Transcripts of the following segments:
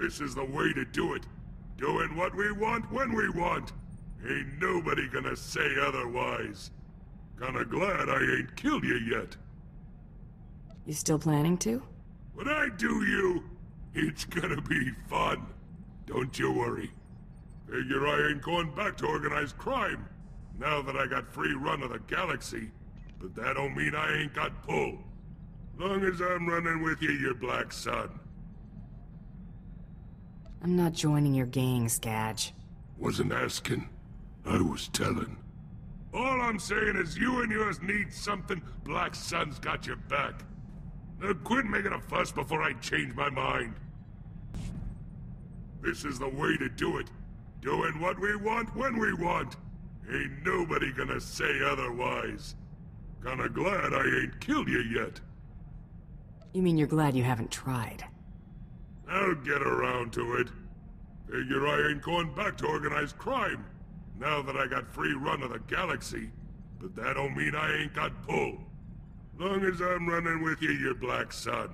This is the way to do it. Doing what we want when we want. Ain't nobody gonna say otherwise. Kinda glad I ain't killed you yet. You still planning to? When I do you, it's gonna be fun. Don't you worry. Figure I ain't going back to organized crime, now that I got free run of the galaxy. But that don't mean I ain't got pull. Long as I'm running with you, your Black Sun. I'm not joining your gang, Skadge. Wasn't asking. I was telling. All I'm saying is you and yours need something, Black Sun's got your back. Now quit making a fuss before I change my mind. This is the way to do it. Doing what we want when we want. Ain't nobody gonna say otherwise. Kinda glad I ain't killed you yet. You mean you're glad you haven't tried? I'll get around to it. Figure I ain't going back to organized crime, now that I got free run of the galaxy. But that don't mean I ain't got pull. Long as I'm running with you, your Black Sun.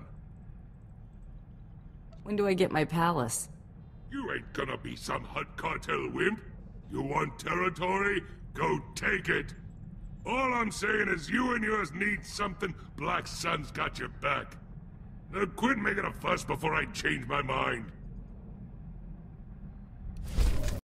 When do I get my palace? You ain't gonna be some Hutt Cartel wimp. You want territory? Go take it. All I'm saying is you and yours need something, Black Sun's got your back. Now quit making a fuss before I change my mind.